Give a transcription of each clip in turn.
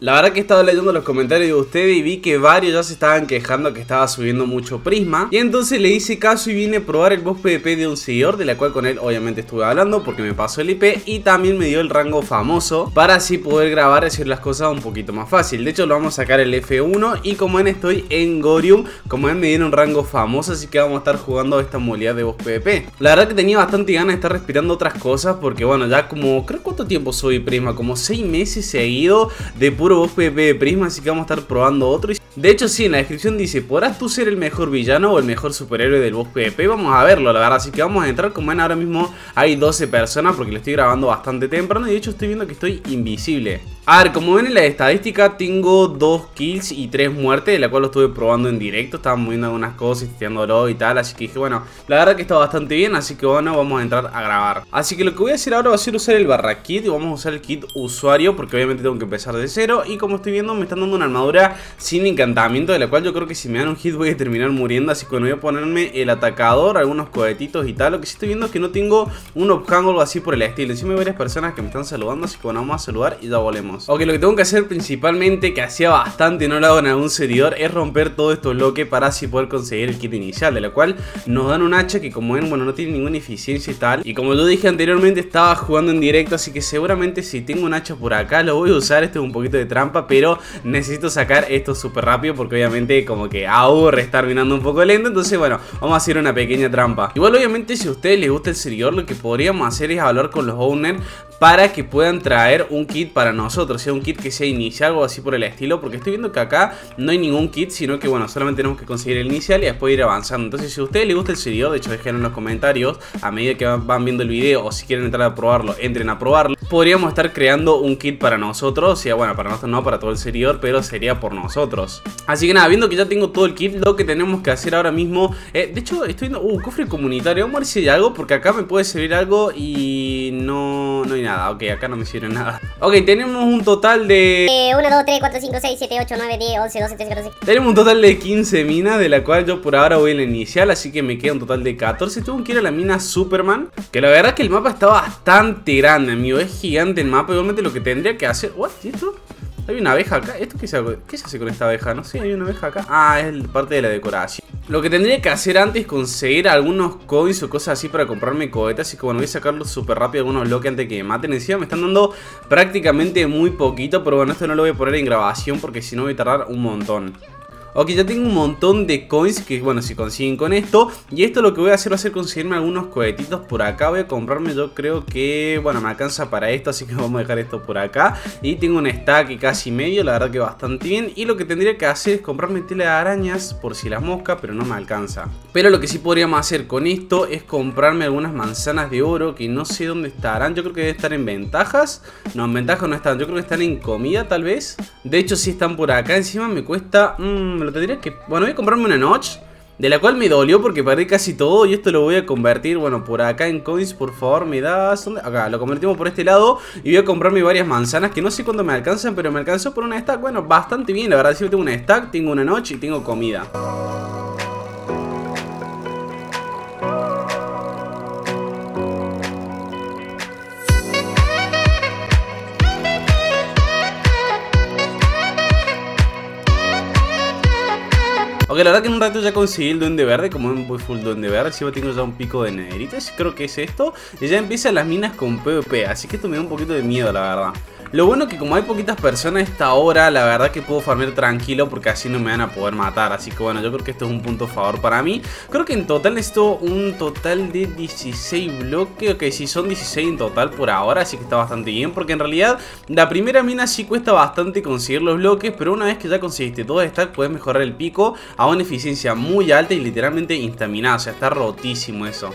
La verdad que he estado leyendo los comentarios de ustedes y vi que varios ya se estaban quejando que estaba subiendo mucho prisma. Y entonces le hice caso y vine a probar el boss PvP de un seguidor De la cual con él obviamente estuve hablando porque me pasó el IP Y también me dio el rango famoso para así poder grabar y hacer las cosas un poquito más fácil. De hecho lo vamos a sacar el F1 y como ven estoy en Gorium Como ven me dieron rango famoso así que vamos a estar jugando esta modalidad de boss PvP La verdad que tenía bastante ganas de estar respirando otras cosas porque bueno ya como creo cuánto tiempo soy prisma Como 6 meses seguido de puro puro PvP de Prisma, así que vamos a estar probando otro. De hecho, sí, en la descripción dice, ¿podrás tú ser el mejor villano o el mejor superhéroe del boss PvP? Vamos a verlo, la verdad, así que vamos a entrar. Como ven, ahora mismo hay 12 personas porque lo estoy grabando bastante temprano y de hecho estoy viendo que estoy invisible. A ver, como ven en la estadística tengo 2 kills y 3 muertes, de la cual lo estuve probando en directo, estaba moviendo algunas cosas, testeándolo y tal, así que dije, bueno, la verdad que está bastante bien, así que bueno, vamos a entrar a grabar. Así que lo que voy a hacer ahora va a ser usar el barra kit y vamos a usar el kit usuario porque obviamente tengo que empezar de cero y como estoy viendo me están dando una armadura sin encantamiento, de la cual yo creo que si me dan un hit voy a terminar muriendo, así que bueno, voy a ponerme el atacador, algunos cohetitos y tal, lo que sí estoy viendo es que no tengo un upgang o algo así por el estilo, encima hay varias personas que me están saludando, así que bueno, vamos a saludar y ya volvemos. Ok, lo que tengo que hacer principalmente, que hacía bastante no lo hago en algún servidor, es romper todo estos bloques para así poder conseguir el kit inicial, de la cual nos dan un hacha que como ven, bueno, no tiene ninguna eficiencia y tal. Y como yo dije anteriormente, estaba jugando en directo, así que seguramente si tengo un hacha por acá lo voy a usar, esto es un poquito de trampa, pero necesito sacar esto súper rápido porque obviamente como que aburre estar mirando un poco lento, entonces bueno, vamos a hacer una pequeña trampa. Igual obviamente si a ustedes les gusta el servidor, lo que podríamos hacer es hablar con los owners para que puedan traer un kit para nosotros, sea un kit que sea inicial o así por el estilo, porque estoy viendo que acá no hay ningún kit, sino que bueno, solamente tenemos que conseguir el inicial y después ir avanzando. Entonces si a ustedes les gusta el servidor, de hecho dejen en los comentarios, a medida que van viendo el video o si quieren entrar a probarlo, entren a probarlo. Podríamos estar creando un kit para nosotros, o sea, bueno, para nosotros no, para todo el servidor, pero sería por nosotros. Así que nada, viendo que ya tengo todo el kit, lo que tenemos que hacer ahora mismo, eh, de hecho estoy viendo, uh, cofre comunitario, vamos a ver si hay algo, porque acá me puede servir algo y no, no hay nada nada. Ok, acá no me sirve nada. Ok, tenemos un total de... 1, 2, 3, 4, 5, 6, 7, 8, 9, 10, 11, 12, 13, 14. Tenemos un total de 15 minas, de la cual yo por ahora voy a la inicial, así que me queda un total de 14. Tengo que ir a la mina Superman, que la verdad es que el mapa está bastante grande, amigo. Es gigante el mapa, igualmente lo que tendría que hacer... ¿What? ¿Y esto? Hay una abeja acá. ¿Esto qué se, qué se hace con esta abeja? No sé, hay una abeja acá. Ah, es parte de la decoración. Lo que tendría que hacer antes es conseguir algunos coins o cosas así para comprarme cohetas. Así que bueno, voy a sacarlos súper rápido algunos bloques antes que me maten. Encima me están dando prácticamente muy poquito. Pero bueno, esto no lo voy a poner en grabación porque si no voy a tardar un montón. Ok, ya tengo un montón de coins que, bueno, si consiguen con esto. Y esto lo que voy a hacer va a ser conseguirme algunos cohetitos por acá. Voy a comprarme, yo creo que, bueno, me alcanza para esto, así que vamos a dejar esto por acá. Y tengo un stack casi medio, la verdad que bastante bien. Y lo que tendría que hacer es comprarme tela de arañas por si las moscas, pero no me alcanza. Pero lo que sí podríamos hacer con esto es comprarme algunas manzanas de oro que no sé dónde estarán. Yo creo que deben estar en ventajas. No, en ventajas no están, yo creo que están en comida tal vez. De hecho, sí están por acá. Encima me cuesta... Mmm, me lo tendría que... Bueno, voy a comprarme una notch. De la cual me dolió porque perdí casi todo y esto lo voy a convertir, bueno, por acá en coins, por favor, me das... ¿dónde? Acá, lo convertimos por este lado y voy a comprarme varias manzanas que no sé cuándo me alcanzan, pero me alcanzó por una stack, bueno, bastante bien, la verdad, si yo tengo una stack, tengo una noche y tengo comida. Ok, la verdad que en un rato ya conseguí el duende verde, como voy full duende verde, si tengo ya un pico de nederitas, creo que es esto, y ya empiezan las minas con PvP, así que esto me da un poquito de miedo la verdad. Lo bueno que como hay poquitas personas a esta hora, la verdad que puedo farmear tranquilo porque así no me van a poder matar. Así que bueno, yo creo que esto es un punto favor para mí. Creo que en total necesito un total de 16 bloques. Ok, sí, son 16 en total por ahora, así que está bastante bien. Porque en realidad la primera mina sí cuesta bastante conseguir los bloques, pero una vez que ya conseguiste todo esto, puedes mejorar el pico a una eficiencia muy alta y literalmente instaminada. O sea, está rotísimo eso.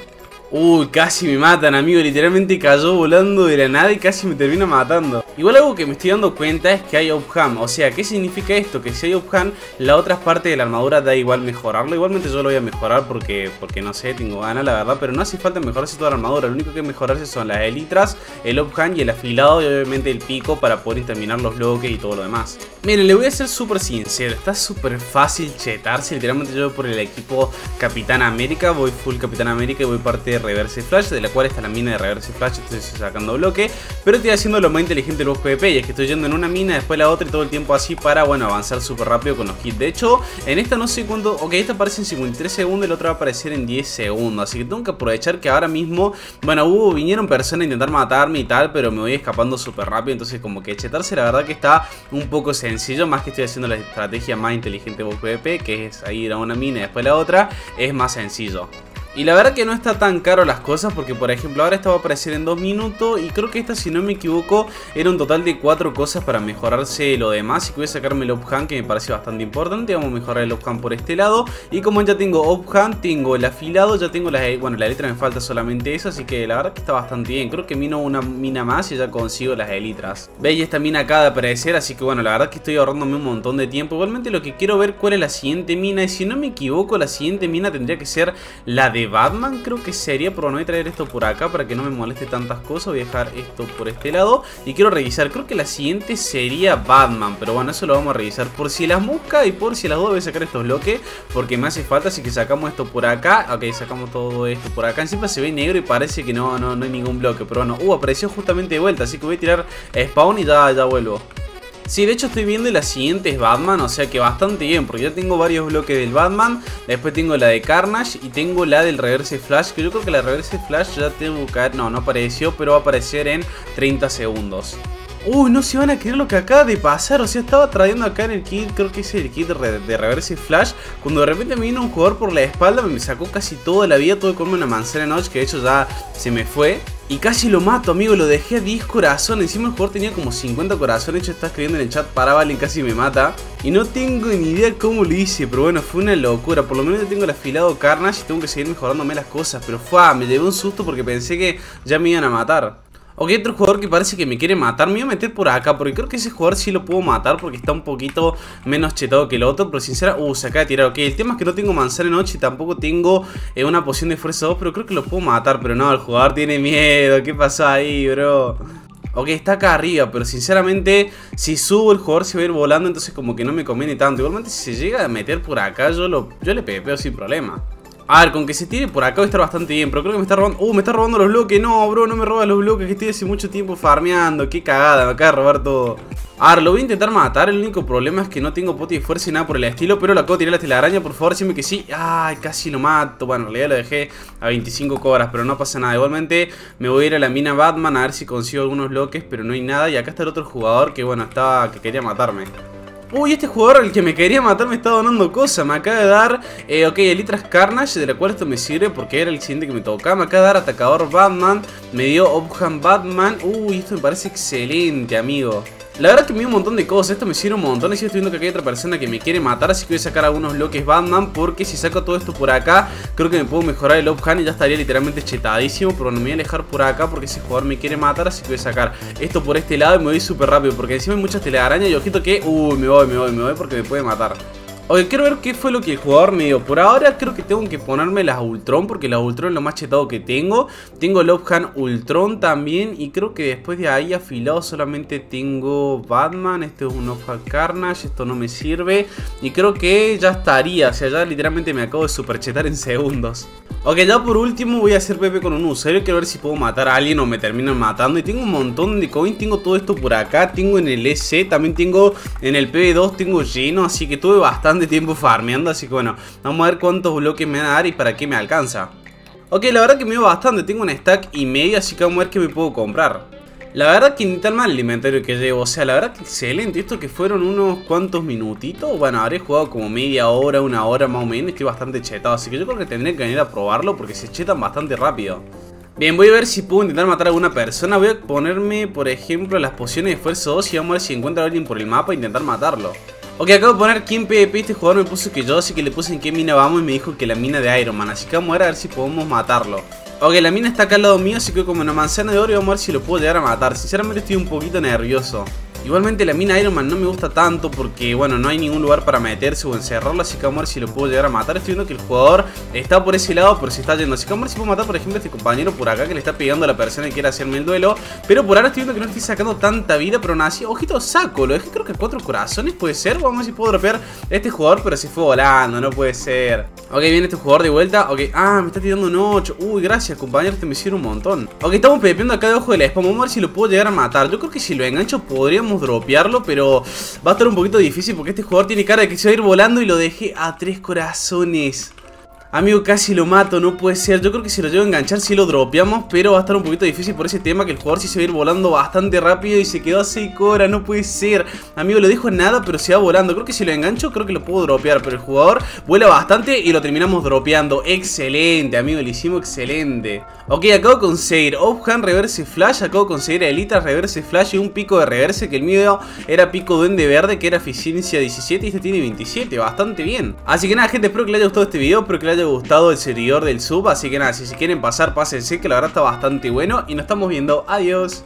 Uy, casi me matan, amigo. Literalmente cayó volando de la nada y casi me termina matando. Igual algo que me estoy dando cuenta es que hay Upham. O sea, ¿qué significa esto? Que si hay Upham, la otra parte de la armadura da igual mejorarlo. Igualmente yo lo voy a mejorar porque, porque no sé, tengo ganas, la verdad. Pero no hace falta mejorarse toda la armadura. Lo único que mejorarse son las elitras, el Upham y el afilado y obviamente el pico para poder terminar los bloques y todo lo demás. Miren, le voy a ser súper sincero, está súper fácil chetarse, literalmente yo voy por el equipo Capitán América, voy full Capitán América y voy parte Reverse Flash, de la cual está la mina de Reverse Flash, estoy sacando bloque, pero estoy haciendo lo más inteligente del boss PvP y es que estoy yendo en una mina, después la otra y todo el tiempo así para, bueno, avanzar súper rápido con los hits. De hecho, en esta no sé cuánto, ok, esta aparece en 53 segundos y la otra va a aparecer en 10 segundos, así que tengo que aprovechar que ahora mismo, bueno, hubo, vinieron personas a intentar matarme y tal, pero me voy escapando súper rápido, entonces como que chetarse la verdad que está un poco sencillo sencillo, más que estoy haciendo la estrategia más inteligente de PvP, que es ir a una mina y después la otra, es más sencillo. Y la verdad que no está tan caro las cosas porque por ejemplo ahora esta va a aparecer en 2 minutos y creo que esta si no me equivoco era un total de 4 cosas para mejorarse lo demás. Y que voy a sacarme el Uphan que me parece bastante importante, vamos a mejorar el Uphan por este lado. Y como ya tengo Uphan, tengo el afilado, ya tengo la, bueno la letra me falta solamente eso. Así que la verdad que está bastante bien, creo que mino una mina más y ya consigo las elitras. Veis esta mina acaba de aparecer así que bueno la verdad que estoy ahorrándome un montón de tiempo, igualmente lo que quiero ver cuál es la siguiente mina. Y si no me equivoco la siguiente mina tendría que ser la de Batman creo que sería, pero no voy a traer esto por acá para que no me moleste tantas cosas. Voy a dejar esto por este lado y quiero revisar. Creo que la siguiente sería Batman, pero bueno, eso lo vamos a revisar por si las busca y por si las dos voy a sacar estos bloques porque me hace falta. Así que sacamos esto por acá. Ok, sacamos todo esto por acá. Encima se ve negro y parece que no, no, no hay ningún bloque, pero bueno, uh, apareció justamente de vuelta, así que voy a tirar spawn y ya, ya vuelvo. Sí, de hecho estoy viendo la siguiente es Batman, o sea que bastante bien, porque ya tengo varios bloques del Batman, después tengo la de Carnage y tengo la del Reverse Flash, que yo creo que la Reverse Flash ya tengo que no, no apareció, pero va a aparecer en 30 segundos. Uy, no se van a creer lo que acaba de pasar. O sea, estaba trayendo acá en el kit, creo que es el kit de Reverse Flash. Cuando de repente me vino un jugador por la espalda, me sacó casi toda la vida. Tuve que una manzana noche, que de hecho ya se me fue. Y casi lo mato, amigo, lo dejé a 10 corazones. Encima el jugador tenía como 50 corazones. De hecho, está escribiendo en el chat para Valen, casi me mata. Y no tengo ni idea cómo lo hice, pero bueno, fue una locura. Por lo menos ya tengo el afilado Carnage y tengo que seguir mejorándome las cosas. Pero fue, me llevé un susto porque pensé que ya me iban a matar. Ok, otro jugador que parece que me quiere matar Me voy a meter por acá porque creo que ese jugador sí lo puedo matar Porque está un poquito menos chetado que el otro Pero sincera, uh, se acaba de tirar Ok, el tema es que no tengo manzana noche y tampoco tengo eh, una poción de fuerza 2 Pero creo que lo puedo matar Pero no, el jugador tiene miedo ¿Qué pasó ahí, bro? Ok, está acá arriba, pero sinceramente si subo el jugador se va a ir volando, entonces como que no me conviene tanto. Igualmente si se llega a meter por acá yo, lo, yo le pepeo sin problema. A ver, con que se tire por acá va a estar bastante bien Pero creo que me está robando... Uh, me está robando los bloques. No, bro, no me roba los bloques Que estoy hace mucho tiempo farmeando Qué cagada, me acaba de robar todo. A ver, lo voy a intentar matar El único problema es que no tengo poti de fuerza y nada por el estilo Pero la acabo tirar la telaraña, por favor, decime que sí. Ay, casi lo mato. Bueno, en realidad lo dejé a 25 cobras Pero no pasa nada. Igualmente me voy a ir a la mina Batman A ver si consigo algunos bloques Pero no hay nada. Y acá está el otro jugador que, bueno, estaba... Que quería matarme Uy, este jugador, el que me quería matar, me está donando cosas. Me acaba de dar, eh, ok, Elitras Carnage, de la cual esto me sirve porque era el siguiente que me tocaba. Me acaba de dar Atacador Batman, me dio Obham Batman. Uy, esto me parece excelente, amigo. La verdad que me dio un montón de cosas, esto me sirve un montón y estoy viendo que aquí hay otra persona que me quiere matar Así que voy a sacar algunos bloques Batman porque si saco todo esto por acá Creo que me puedo mejorar el Obhan y ya estaría literalmente chetadísimo Pero no me voy a alejar por acá porque ese jugador me quiere matar Así que voy a sacar esto por este lado y me voy súper rápido Porque encima hay muchas telarañas y ojito que... Uy, me voy, me voy, me voy porque me puede matar Oye, quiero ver qué fue lo que el jugador me dio. Por ahora creo que tengo que ponerme las Ultron, porque las Ultron es lo más chetado que tengo. Tengo Lobhan Ultron también, y creo que después de ahí afilado solamente tengo Batman. Este es un Lobhan Carnage, esto no me sirve. Y creo que ya estaría, o sea, ya literalmente me acabo de superchetar en segundos. Ok, ya por último voy a hacer PP con un usuario. Quiero ver si puedo matar a alguien o me terminan matando. Y tengo un montón de coins. Tengo todo esto por acá. Tengo en el EC. También tengo en el PB2. Tengo lleno. Así que tuve bastante tiempo farmeando. Así que bueno, vamos a ver cuántos bloques me van a dar y para qué me alcanza. Ok, la verdad que me dio bastante. Tengo un stack y medio. Así que vamos a ver qué me puedo comprar. La verdad que ni tan mal el inventario que llevo, o sea, la verdad que excelente. Esto que fueron unos cuantos minutitos, bueno, habré jugado como media hora, una hora más o menos, estoy bastante chetado. Así que yo creo que tendré que venir a probarlo porque se chetan bastante rápido. Bien, voy a ver si puedo intentar matar a alguna persona. Voy a ponerme, por ejemplo, las pociones de fuerza 2 y vamos a ver si encuentro a alguien por el mapa e intentar matarlo. Ok, acabo de poner quién PvP, este jugador me puso que yo, así que le puse en qué mina vamos y me dijo que la mina de Iron Man. Así que vamos a ver a ver si podemos matarlo. Ok, la mina está acá al lado mío, así que como una manzana de oro y vamos a ver si lo puedo llegar a matar. Sinceramente estoy un poquito nervioso. Igualmente la mina Iron Man no me gusta tanto porque, bueno, no hay ningún lugar para meterse o encerrarlo, así que vamos a ver si lo puedo llegar a matar. Estoy viendo que el jugador está por ese lado, pero se está yendo. Así que vamos a ver si puedo matar, por ejemplo, a este compañero por acá que le está pegando a la persona que quiere hacerme el duelo. Pero por ahora estoy viendo que no estoy sacando tanta vida, pero nada, así, ojito, saco. Lo dejé creo que cuatro corazones, puede ser. Vamos a ver si puedo dropear este jugador, pero se fue volando, no puede ser. Ok, viene este jugador de vuelta. Ok, ah, me está tirando un 8. Uy, gracias, compañero, te me hicieron un montón. Ok, estamos pepeando acá debajo de la spam. Vamos a ver si lo puedo llegar a matar. Yo creo que si lo engancho podríamos dropearlo, pero va a estar un poquito difícil porque este jugador tiene cara de que se va a ir volando y lo dejé a tres corazones. Amigo, casi lo mato, no puede ser. Yo creo que si lo llevo a enganchar sí lo dropeamos Pero va a estar un poquito difícil por ese tema Que el jugador sí se va a ir volando bastante rápido Y se quedó a 6 horas, no puede ser. Amigo, lo dejo en nada, pero se va volando. Creo que si lo engancho, creo que lo puedo dropear Pero el jugador vuela bastante y lo terminamos dropeando. Excelente, amigo, lo hicimos excelente. Ok, acabo de conseguir Offhand Reverse Flash Acabo de conseguir Elita Reverse Flash y un pico de reverse Que el mío era pico duende verde Que era eficiencia 17 y este tiene 27 Bastante bien. Así que nada, gente, espero que les haya gustado este video Espero que les haya gustado el servidor del sub Así que nada, si quieren pasar, pásense Que la verdad está bastante bueno Y nos estamos viendo, adiós